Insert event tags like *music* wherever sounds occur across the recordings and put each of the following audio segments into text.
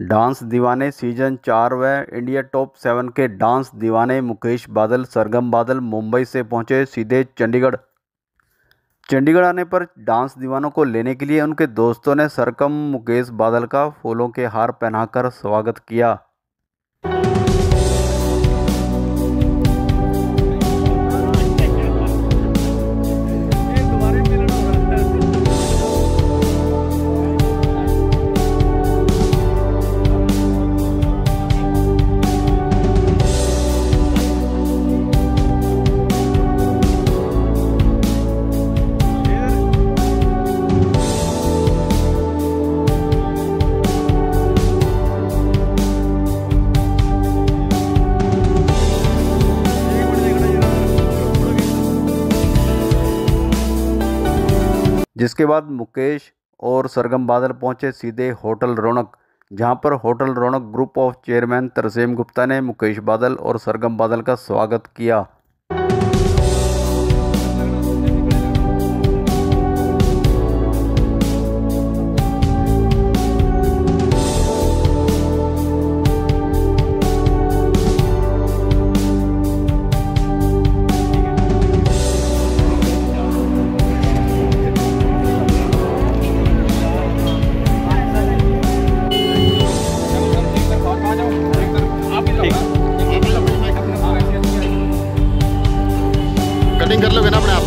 Dance दीवाने season चार व इंडिया टॉप सेवन के डांस दीवाने मुकेश बादल, सरगम बादल मुंबई से पहुँचे सीधे चंडीगढ़। चंडीगढ़ आने पर डांस दीवानों को लेने के लिए उनके दोस्तों ने सरगम मुकेश बादल का फूलों के हार पहनाकर स्वागत किया। जिसके बाद मुकेश और सरगम बादल पहुँचे सीधे होटल रौनक, जहाँ पर hotel Raunak group of chairman Tarsem Gupta ने मुकेश बादल और सरगम बादल का स्वागत किया। कर लोगे ना अपने आप।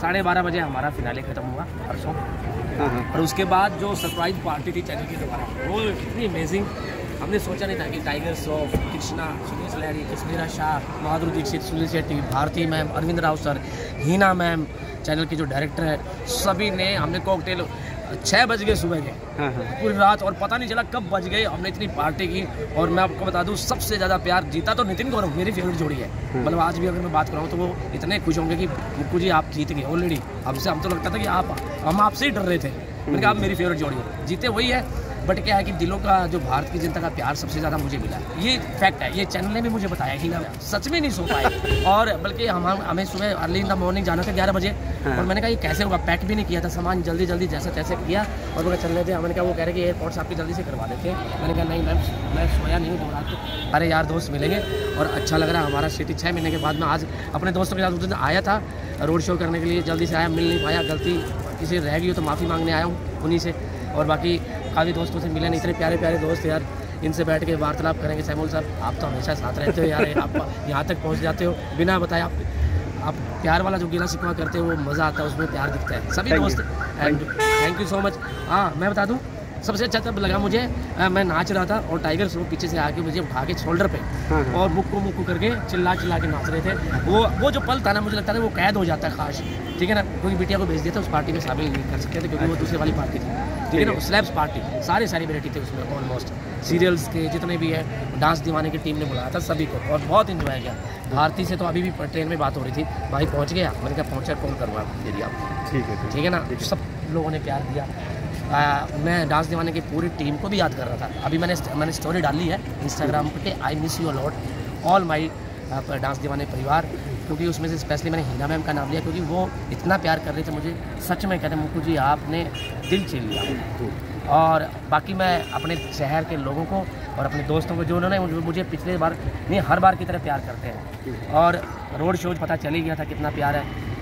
साढ़े बारह बजे हमारा फिनाले खत्म हुआ परसों। और उसके बाद जो सरप्राइज़ पार्टी थी चैनल की दोबारा। वो इतनी अमेजिंग हमने सोचा नहीं था कि Tiger Shroff Krishna Sunil Lahri, Kashmira Shah Madhuri Dixit, Sunil Shetty, Bharti ma'am Arvind Rao sir Heena ma'am channel के जो डायरेक्टर है सभी ने हमने कॉकटेल छः बज गए सुबह के। पूरी रात और पता नहीं चला कब बज गए हमने इतनी पार्टी की और मैं आपको बता दूँ सबसे ज़्यादा प्यार जीता तो नितिन गौरव मेरी फेवरेट जोड़ी है। मतलब आज भी अगर मैं बात कराऊँ तो वो इतने खुश होंगे कि मुक्कू जी आप जीत गए ऑलरेडी हमसे हम तो लगता था कि आप हम आपसे ही डर रहे थे। मैंने कहा आप मेरी फेवरेट जोड़ी है। जीते वही है। बट क्या है कि दिलों का जो भारत की जनता का प्यार सबसे ज़्यादा मुझे मिला है। ये फैक्ट है ये चैनल ने भी मुझे बताया कि ना सच में नहीं सो पाए *laughs* और बल्कि हम हमें सुबह अर्ली इन द मॉर्निंग जाना था ग्यारह बजे। हाँ। और मैंने कहा ये कैसे होगा? पैक भी नहीं किया था सामान जल्दी जल्दी जैसे तैसे किया। और मैं चल रहे थे मैंने कहा वो कह रहे कि एयरपोर्ट से आपकी जल्दी से करवा देते हैं। मैंने कहा नहीं मैम मैं सोया नहीं हूँ रात को। अरे यार दोस्त मिलेंगे। और अच्छा लग रहा है हमारा सिटी छः महीने के बाद में आज अपने दोस्तों के साथ उस दिन आया था रोड शो करने के लिए जल्दी से आया मिल नहीं पाया गलती किसी रह गई हो तो माफ़ी मांगने आया हूँ उन्हीं से। और बाकी काफ़ी दोस्तों से मिले नहीं इतने प्यारे प्यारे दोस्त यार। इनसे बैठ के वार्तालाप करेंगे सैमुल साहब आप तो हमेशा साथ रहते हो यार आप यहाँ तक पहुँच जाते हो। बिना बताए आप आप प्यार वाला जो गिला शिकवा करते हो वो मज़ा आता है उसमें प्यार दिखता है। सभी दोस्त and thank you so much हाँ मैं बता दूँ सबसे अच्छा तब लगा मुझे आ, मैं नाच रहा था और टाइगर सो पीछे से आके मुझे उठा के शोल्डर पे और मुक्को मुक्को करके चिल्ला चिल्ला के नाच रहे थे। वो वो जो पल था ना मुझे लगता था वो कैद हो जाता है खास ठीक है ना? कोई बिटिया को भेज दिया था उस पार्टी में शामिल नहीं कर सकते थे क्योंकि वो दूसरे वाली पार्टी थी। ठीक है। ना स्लैब्स पार्टी सारे सारी वेराइटी थे उसमें ऑलमोस्ट सीरियल्स के जितने भी है डांस दीवाने की टीम ने बुलाया था सभी को और बहुत इन्जॉय किया। भारती से तो अभी भी ट्रेन में बात हो रही थी भाई पहुँच गया? मैंने कहा पहुँचा कौन करूँगा यदि आप ठीक है ठीक है। ना? सब लोगों ने प्यार दिया। आ, मैं डांस दीवाने की पूरी टीम को भी याद कर रहा था। अभी मैंने मैंने स्टोरी डाली है इंस्टाग्राम पे I miss you a lot all my dance Deewane परिवार क्योंकि उसमें से स्पेशली मैंने हीना मैम का नाम लिया क्योंकि वो इतना प्यार कर रहे थे मुझे। सच में कहते मुक्कू जी आपने दिल छीन लिया। और बाकी मैं अपने शहर के लोगों को और अपने दोस्तों को जो उन्होंने मुझे पिछले बार नहीं हर बार की तरह प्यार करते हैं। और रोड शोज़ पता चल ही गया था कितना प्यार है।